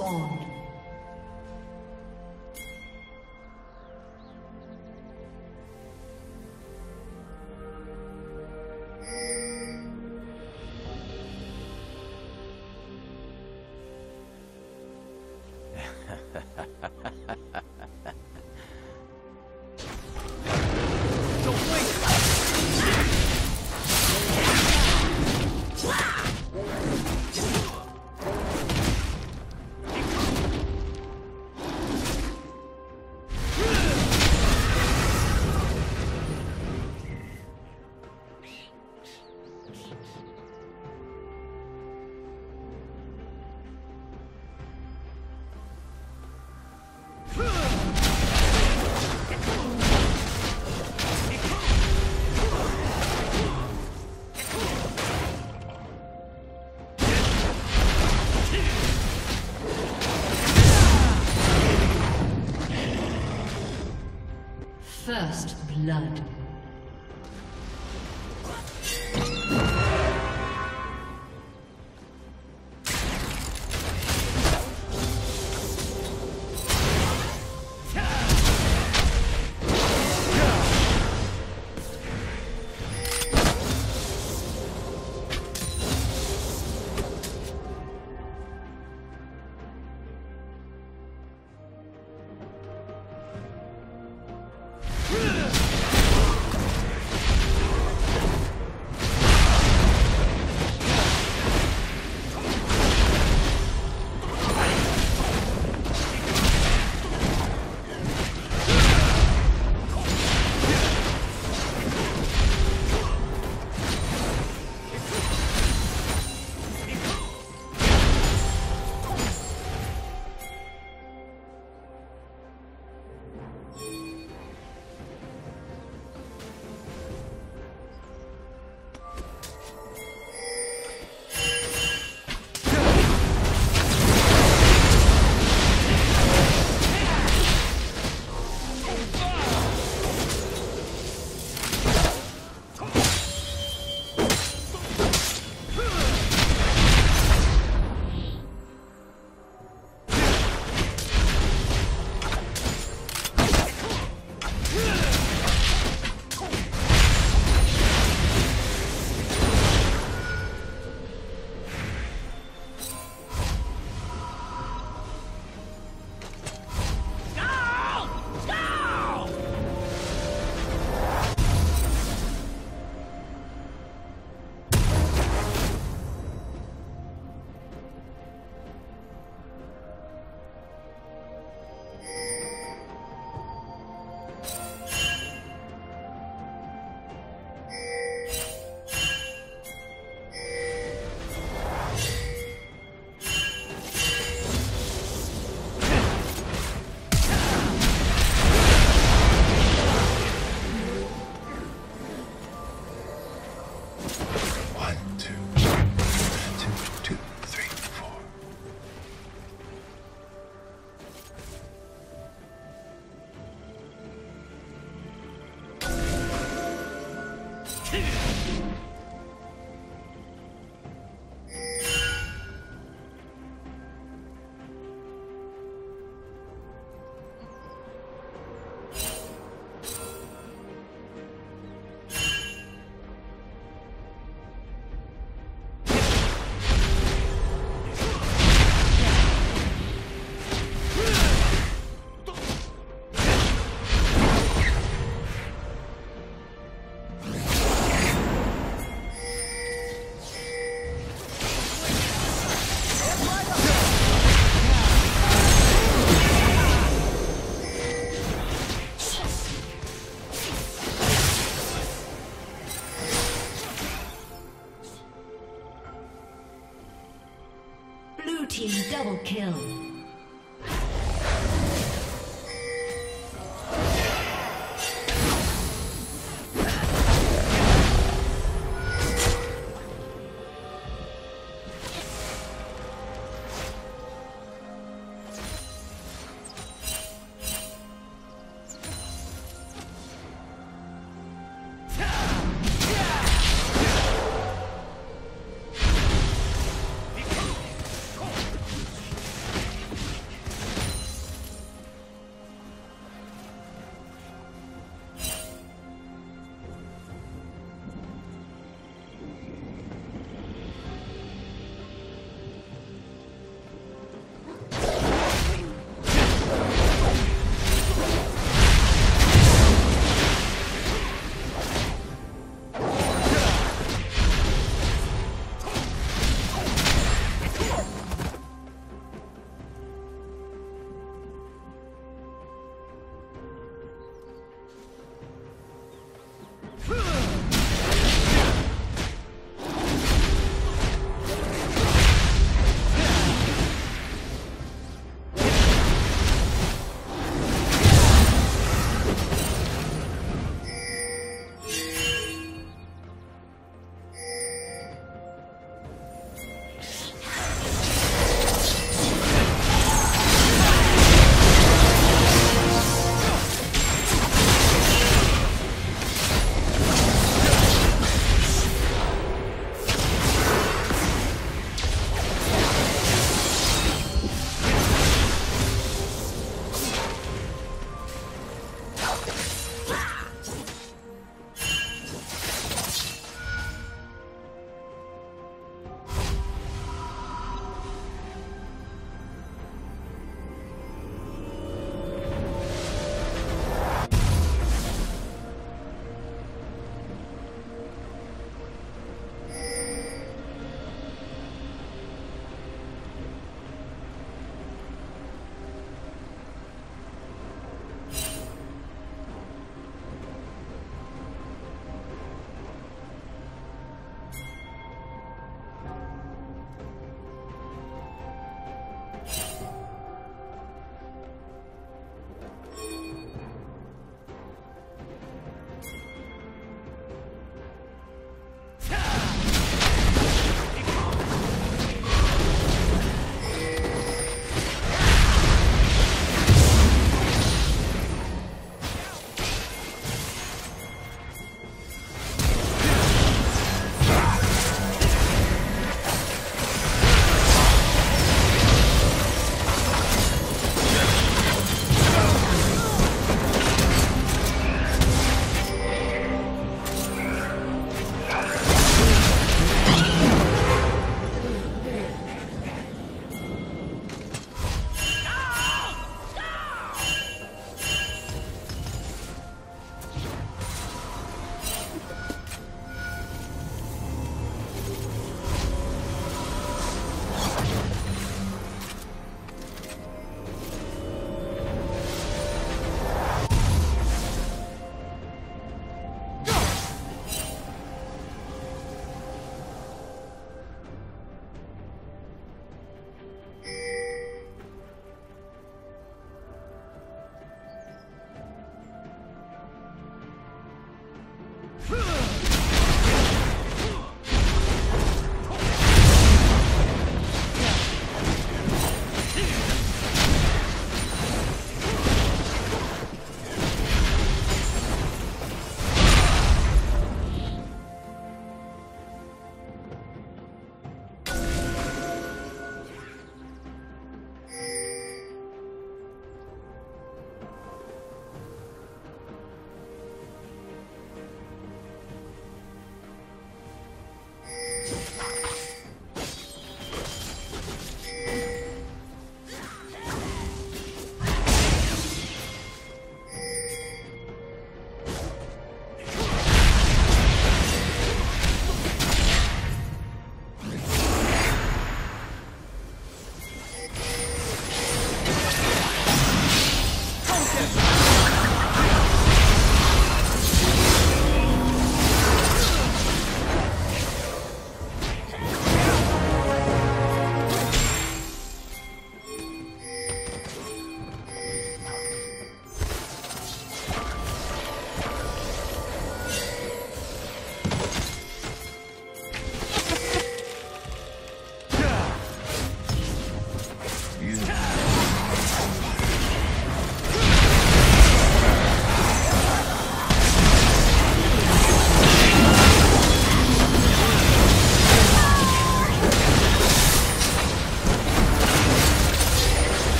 Minions blood.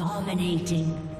Dominating.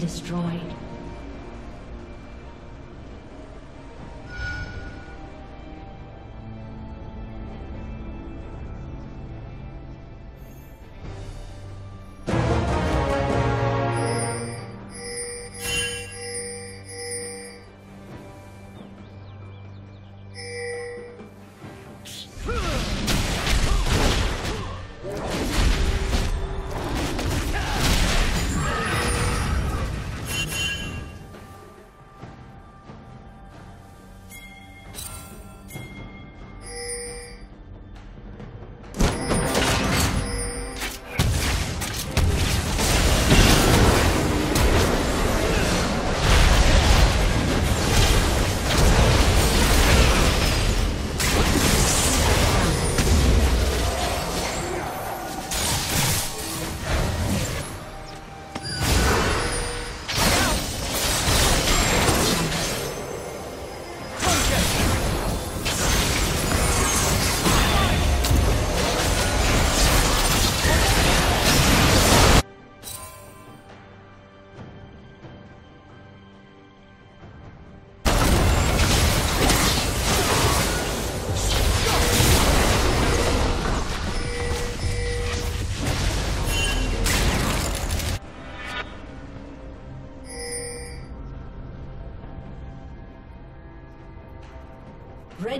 Destroyed.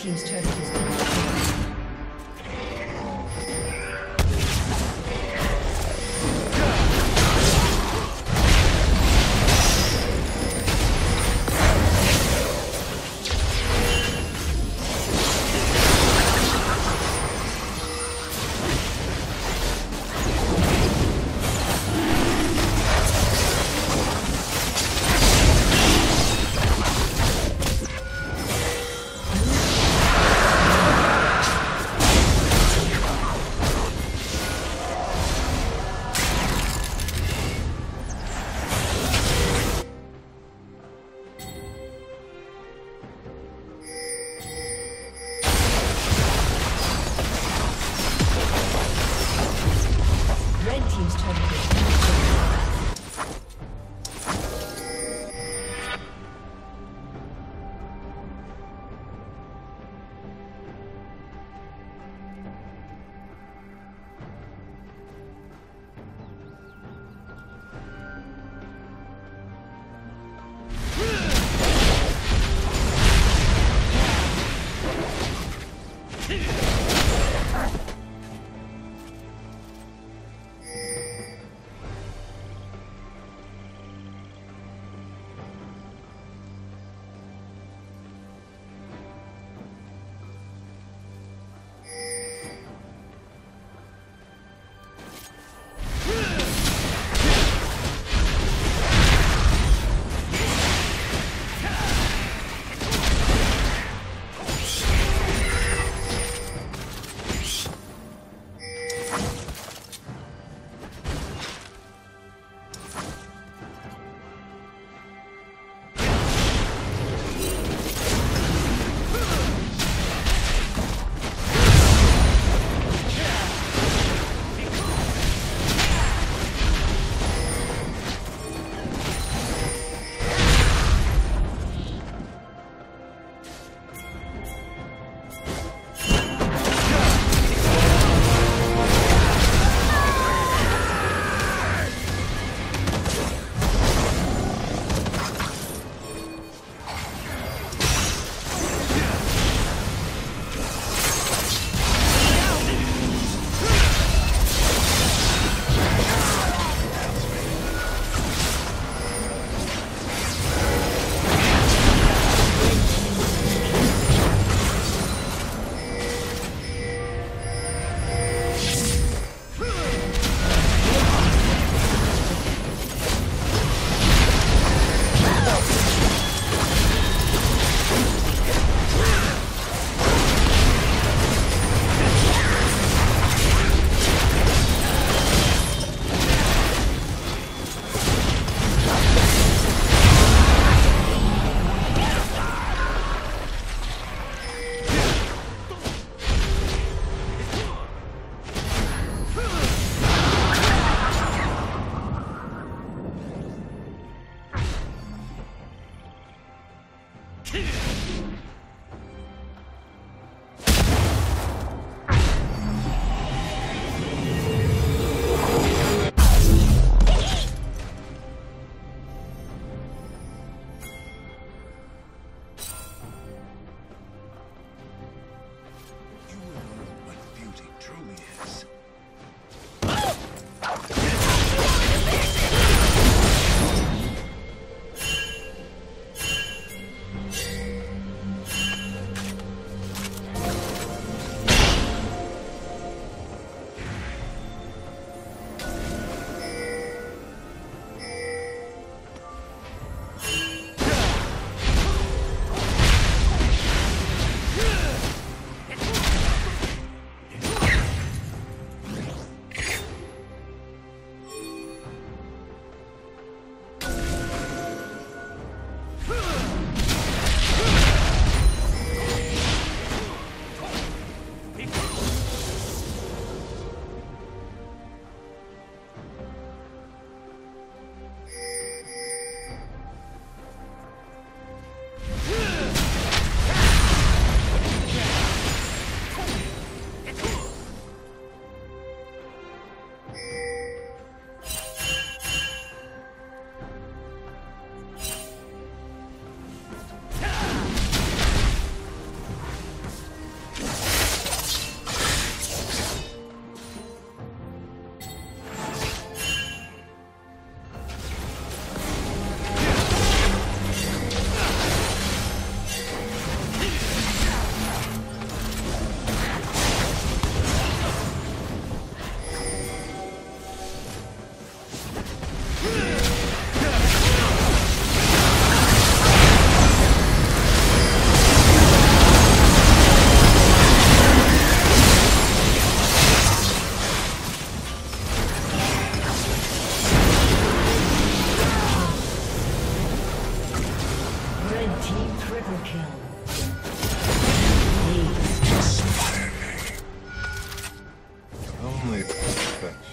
Team's turret has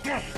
Yes!